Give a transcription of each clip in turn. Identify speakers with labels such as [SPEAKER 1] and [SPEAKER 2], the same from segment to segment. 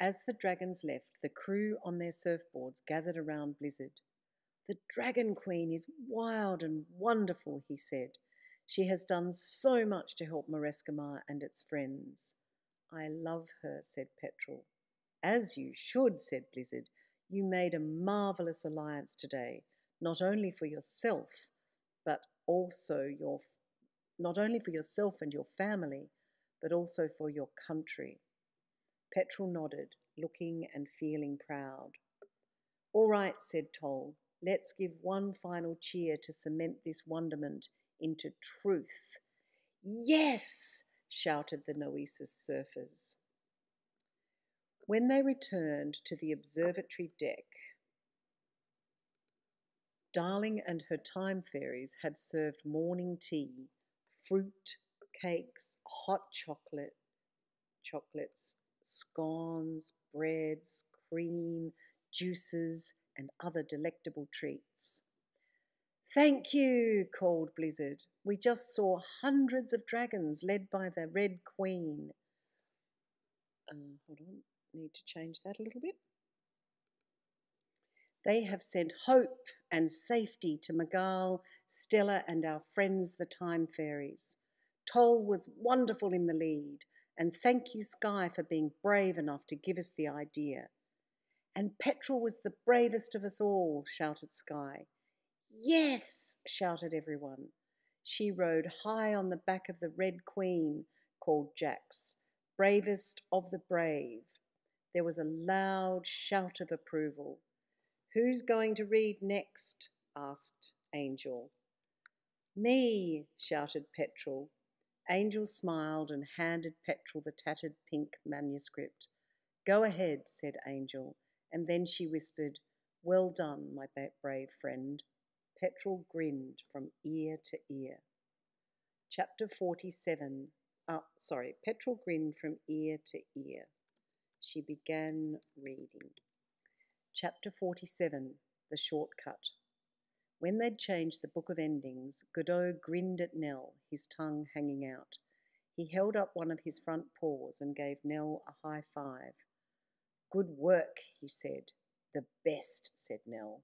[SPEAKER 1] As the dragons left, the crew on their surfboards gathered around Blizzard. The Dragon Queen is wild and wonderful, he said. She has done so much to help Marescimar and its friends. I love her, said Petrel. As you should, said Blizzard. You made a marvellous alliance today, not only for yourself, but also your not only for yourself and your family, but also for your country. Petrel nodded, looking and feeling proud. All right, said Toll, let's give one final cheer to cement this wonderment into truth. Yes, shouted the Noesis surfers. When they returned to the observatory deck, Darling and her time fairies had served morning tea, fruit, cakes, hot chocolate, chocolates, scones, breads, cream, juices, and other delectable treats. Thank you, called Blizzard. We just saw hundreds of dragons led by the Red Queen. Uh, hold on, need to change that a little bit. They have sent hope and safety to Magal, Stella, and our friends, the Time Fairies. Toll was wonderful in the lead, and thank you, Sky, for being brave enough to give us the idea. And Petrel was the bravest of us all, shouted Sky. Yes, shouted everyone. She rode high on the back of the Red Queen, called Jax, bravest of the brave. There was a loud shout of approval. Who's going to read next? asked Angel. Me, shouted Petrel. Angel smiled and handed Petrel the tattered pink manuscript. Go ahead, said Angel, and then she whispered, Well done, my brave friend. Petrel grinned from ear to ear. Chapter 47. Oh, sorry, Petrel grinned from ear to ear. She began reading. Chapter 47 The Shortcut. When they'd changed the Book of Endings, Godot grinned at Nell, his tongue hanging out. He held up one of his front paws and gave Nell a high five. Good work, he said. The best, said Nell.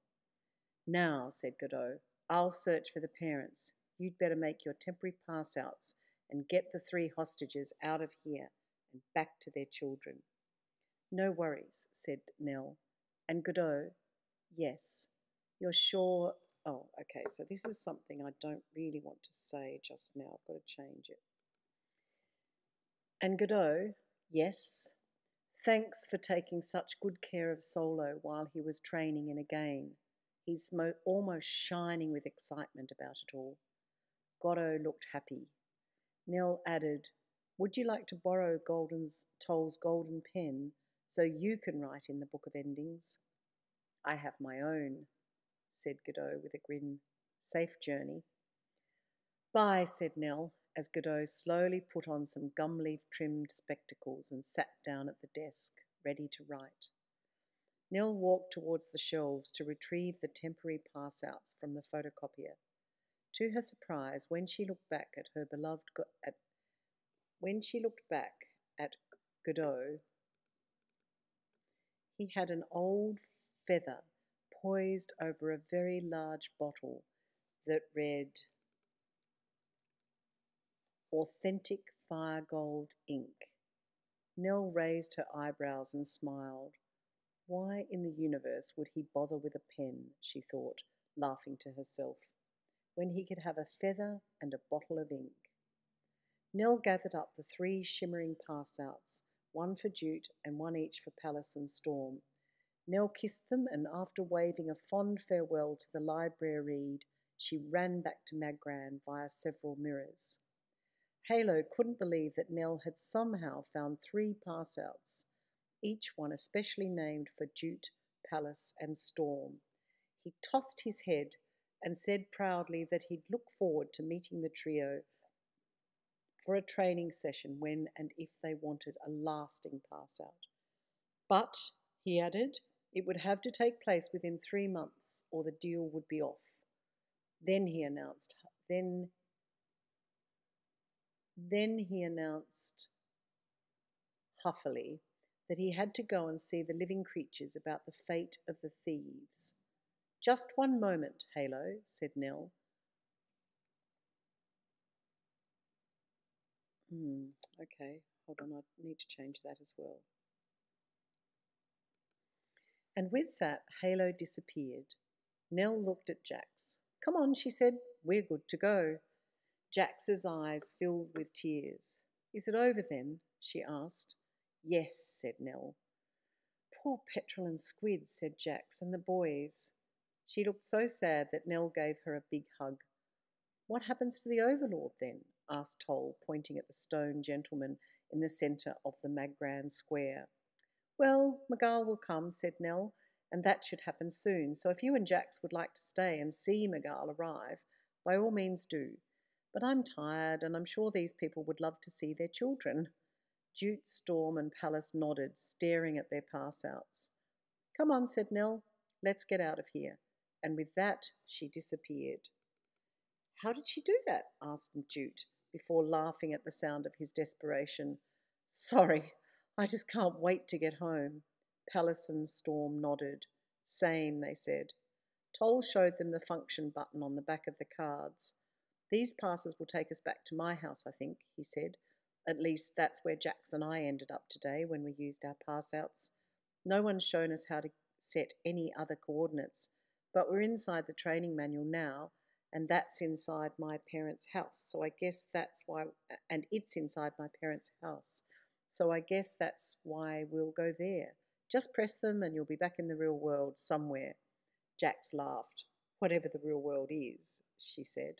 [SPEAKER 1] Now, said Godot, I'll search for the parents. You'd better make your temporary pass outs and get the three hostages out of here and back to their children. No worries, said Nell. And Godot, yes, you're sure. Oh, okay, so this is something I don't really want to say just now. I've got to change it. And Godot, yes, thanks for taking such good care of Solo while he was training in a game. He's mo- almost shining with excitement about it all. Godot looked happy. Nell added, Would you like to borrow Golden's Toll's golden pen so you can write in the Book of Endings? I have my own, said Godot with a grin. Safe journey. Bye, said Nell, as Godot slowly put on some gum leaf trimmed spectacles and sat down at the desk, ready to write. Nell walked towards the shelves to retrieve the temporary pass outs from the photocopier. To her surprise, when she looked back at her beloved at when she looked back at Godot, he had an old feather poised over a very large bottle that read Authentic Fire Gold Ink. Nell raised her eyebrows and smiled. Why in the universe would he bother with a pen, she thought, laughing to herself, when he could have a feather and a bottle of ink? Nell gathered up the three shimmering pass outs, one for Jute and one each for Palace and Storm. Nell kissed them, and after waving a fond farewell to the library she ran back to Magran via several mirrors. Halo couldn't believe that Nell had somehow found three passouts, each one especially named for Jute, Palace, and Storm. He tossed his head and said proudly that he'd look forward to meeting the trio for a training session when and if they wanted a lasting passout. But, he added, it would have to take place within three months or the deal would be off. Then he announced, then, then he announced huffily that he had to go and see the living creatures about the fate of the thieves. Just one moment, Halo, said Nell. Hmm, okay, hold on, I need to change that as well. And with that, Halo disappeared. Nell looked at Jax. Come on, she said, we're good to go. Jax's eyes filled with tears. Is it over then? she asked. Yes, said Nell. Poor Petrel and Squid, said Jax, and the boys. She looked so sad that Nell gave her a big hug. What happens to the Overlord then? asked Toll, pointing at the stone gentleman in the centre of the Magran Square. Well, Magal will come, said Nell, and that should happen soon. So if you and Jax would like to stay and see Magal arrive, by all means do. But I'm tired, and I'm sure these people would love to see their children. Jute, Storm, and Pallas nodded, staring at their pass outs. Come on, said Nell, let's get out of here. And with that, she disappeared. How did she do that? asked Jute, before laughing at the sound of his desperation. Sorry, I just can't wait to get home. Palace and Storm nodded. Same, they said. Toll showed them the function button on the back of the cards. These passes will take us back to my house, I think, he said. At least that's where Jax and I ended up today when we used our pass outs. No one's shown us how to set any other coordinates, but we're inside the training manual now, and that's inside my parents' house. So I guess that's why, and it's inside my parents' house. So I guess that's why we'll go there. Just press them and you'll be back in the real world somewhere. Jax laughed. Whatever the real world is, she said.